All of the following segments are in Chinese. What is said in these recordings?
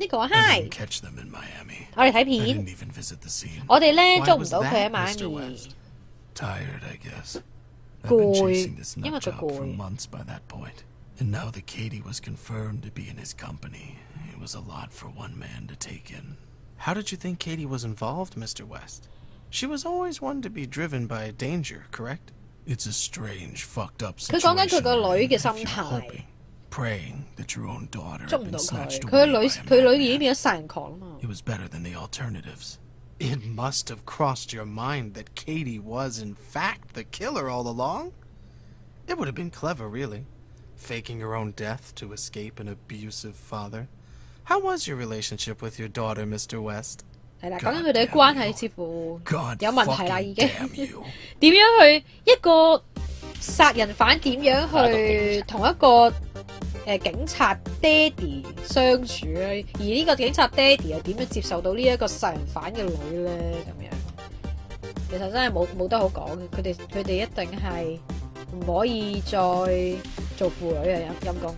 呢個 hi，catch them in Miami. 我哋睇 I 片 didn't，even visit the scene. 我哋咧 Why 捉唔到佢喺馬 Mr. 面 West?。Tired, I guess. I've been chasing this 因為 nut 佢攰。months by that point. And now that Katie was confirmed to be in his company, it was a lot for one man to take in. How did you think Katie was involved, Mr. West? She was always one to be driven by danger, correct? It's a strange, fucked up 佢講緊佢 situation. 個女嘅心態 hoping,，praying that your own daughter 捉 had 唔 been 到佢。 snatched 佢个 away 女 by a 佢女 madman. 已经变咗杀人狂啦嘛。 It was better than the alternatives. It must have crossed your mind that Katie was, in fact, the killer all along? It would have been clever, really. Faking her own death to escape an abusive father. How was your relationship with your daughter, Mr. West? 系啦，讲紧佢哋嘅关系似乎 God 有问题啦， fucking 已经。 damn you. 点样去一个杀人犯点样去同一个 誒、呃警察爹哋相處咧？而呢個警察爹哋又點樣接受到呢一個殺人犯嘅女咧？咁樣其實真係冇冇得好講嘅，佢哋佢哋一定係唔可以再做婦女啊！陰陰公。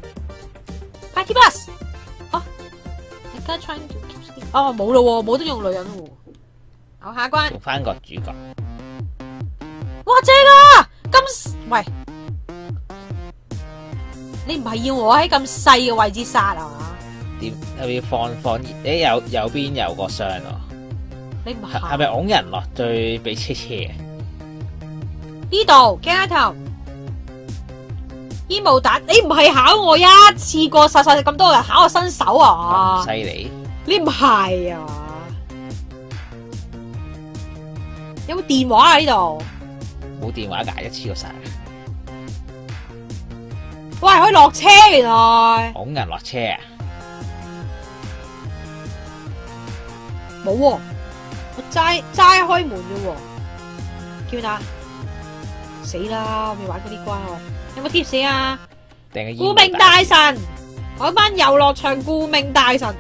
Party bus，哦，大家 trying to keep skin 哦冇咯喎，冇得用女人喎。好下一關。做翻個主角。哇正啊！咁喂，你唔係要我喺咁細嘅位置殺啊嘛？點係咪要放放？你右右邊有個箱咯，你唔係係係咪拱人落最俾車車嘅？呢度鏡頭煙霧彈？你唔係考我一次過殺晒咁多人，考我新手咁啊？犀利？你唔係啊？有冇電話啊？呢度？冇電話㗎，一次過殺，喂，可以落車原來拱人落車啊！冇喎，我齋齋開門啫喎，叫咩打？死啦！我未玩過呢關喎，有冇貼士啊？定係顧命大神，我班遊樂場顧命大神，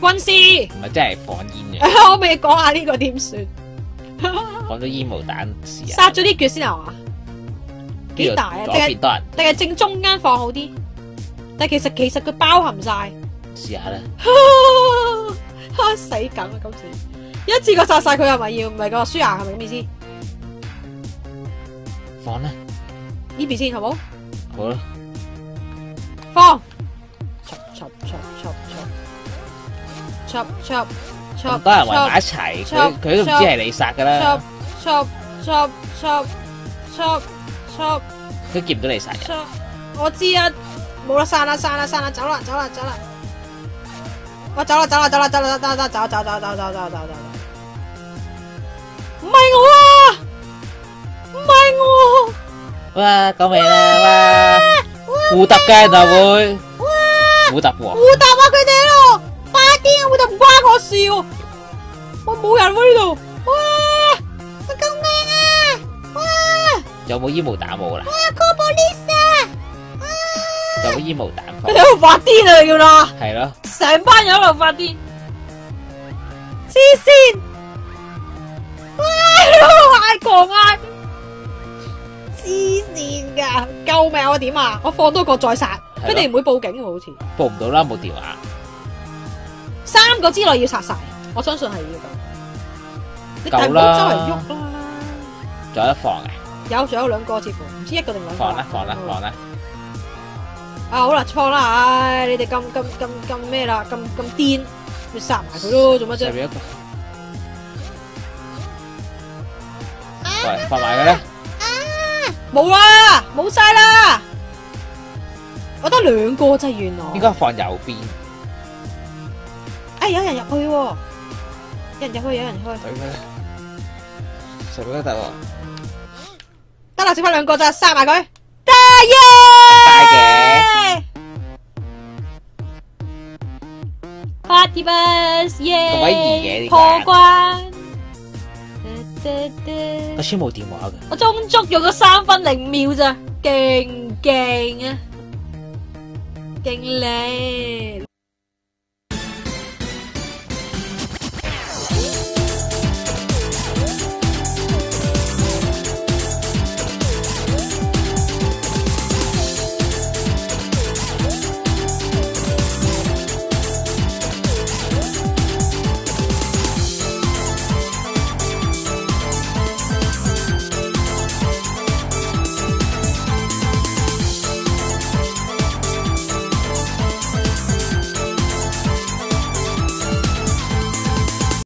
軍師，唔係真係放煙嘅，我未講下呢個點算？放咗煙霧彈試下。殺咗啲腳先啊嘛？幾大啊？呢度定係左邊多人，定係正中間放好啲？但係其實其實佢包含晒，試下啦。哈死梗啊！今次一次過殺晒佢係咪要？唔係個輸硬係咪咁意思？放啦，呢邊先好冇？好啦，放，插插插插插插插咁多人圍埋一齊，佢佢都唔知係你殺㗎啦，插插插插插佢見唔到你殺人。我知啊，冇啦，散啦散啦散啦，走啦走啦走啦，我走啦走啦走啦走啦走啦走走走走走走走走走，唔係我啊，唔係我。哇，救命啦！哇，互揼嘅就會互揼喎，互答啊佢哋喺度，快啲啊！互答唔關我事喎，我冇人喎呢度，有冇煙霧彈冇啦？有冇煙霧彈放佢哋？喺度發癲啊！叫啦，係咯，成班人喺度發癲，黐線！哇！嗌狂嗌，黐線噶！救命！我點啊？我放多個再殺，佢哋唔會報警喎，好似。報唔到啦，冇電話。三個之內要殺晒，我相信係要咁。你但係唔夠啦好周圍喐啦。仲有得放嘅，有仲有兩個，似乎唔知一個定兩個。放啦放啦放啦，啊好啦，錯啦，唉，你哋咁咁咁咁咩啦，咁咁癲，咪殺埋佢咯，做乜啫？上面一個，喂，放埋佢啦，冇啦，冇晒啦，我得兩個啫，原來。應該放右邊，哎，有人入去喎，有人入去，有人入去，對佢啦，上面都得啦，剩翻兩個咋，殺埋佢，得大耶！Party bus，耶！咁鬼易嘅破關關。個村冇電話嘅。我中足用咗三分零秒咋，勁勁啊，勁靚！